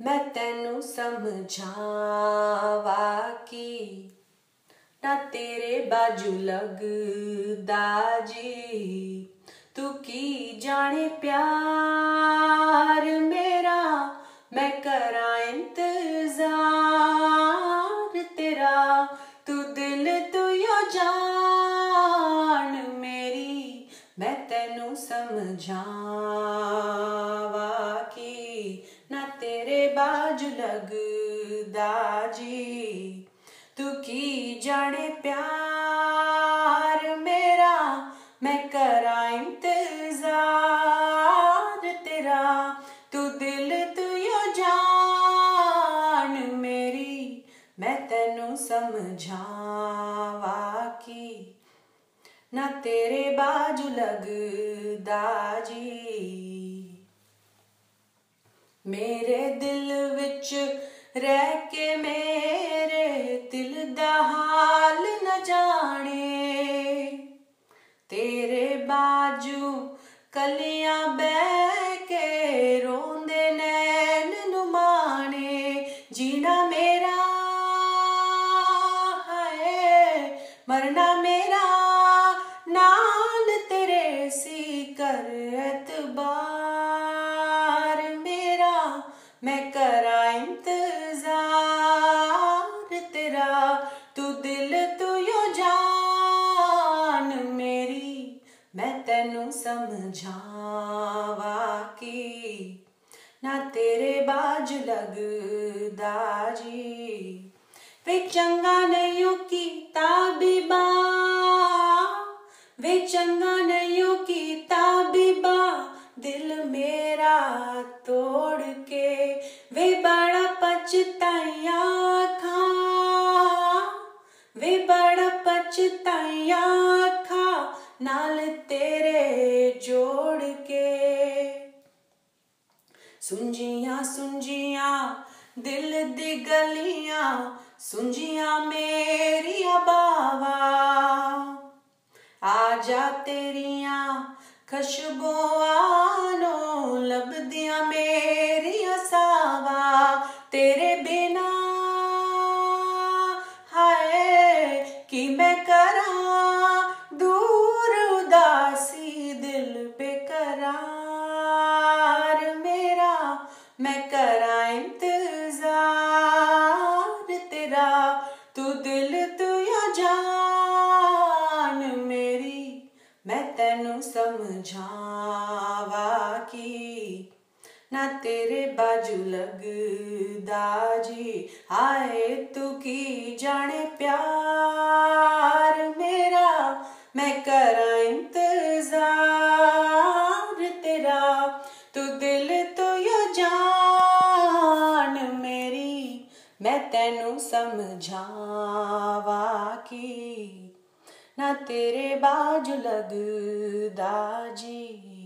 ਮੈਂ ਤੈਨੂੰ ਸਮਝਾਵਾ ਕੀ ਨਾ ਤੇਰੇ ਬਾਜੂ ਲੱਗਦਾ ਜੀ ਤੂੰ ਕੀ ਜਾਣੇ ਪਿਆਰ ਮੇਰਾ ਮੈਂ ਕਰਾਂ ਇੰਤਜ਼ਾਰ ਤੇਰਾ ਤੂੰ ਦਿਲ ਤੂੰ ਯੋ ਜਾਨ ਮੇਰੀ ਮੈਂ ਤੈਨੂੰ ਸਮਝਾਵਾ ਕੀ ਨਾ ਤੇਰੇ ਬਾਜੂ ਲੱਗਦਾ ਜੀ। ਤੂੰ ਕੀ ਜਾਣੇ ਪਿਆਰ ਮੇਰਾ? ਮੈਂ ਕਰਾਂ ਇੰਤਜ਼ਾਰ ਤੇਰਾ। ਤੂੰ ਦਿਲ ਤੂੰ ਯੋ ਜਾਨ ਮੇਰੀ। ਮੈਂ ਤੈਨੂੰ ਸਮਝਾਵਾ ਕੀ? ਨਾ ਤੇਰੇ ਬਾਜੂ ਲੱਗਦਾ ਜੀ। ਮੇਰੇ ਦਿਲ ਵਿੱਚ ਰਹਿ ਕੇ ਮੇਰੇ ਦਿਲ ਦਾ ਹਾਲ ਨਾ ਜਾਣੇ ਤੇਰੇ ਬਾਜੂ ਕਲੀਆਂ ਬਹਿ ਕੇ ਰੋਂਦੇ ਨੈਣ ਨੂੰ ਮਾਣੇ ਜੀਣਾ ਮੇਰਾ ਹੈ ਮਰਨਾ ਮੇਰਾ मैं करा इंतज़ार तेरा, तू दिल तू यो जान मेरी, मैं तेनू समझावा की। ना तेरे बाज लग जी, वे चंगा नहीं कीता बीबा वे चंगा ताइया अखा नाल तेरे जोड़ के। सुंजिया सुंजिया, दिल दी गलियाँ, सुंजिया मेरी बावा। आजा तेरिया खुशबुआ नो लबदिया मेरी असावा तेरे कि मैं करा दूर उदासी दिल पे करार मेरा मैं करा इंतज़ार, तेरा तू दिल तू या जान। मेरी मैं तेनु समझावा की ना तेरे बाजू लगदा जी। आए तू की जाने प्यार। मैं करा इंतज़ार तेरा, तू दिल तो यो जान मेरी, मैं तेनू समझावा की। ना तेरे बाजू लगदा जी।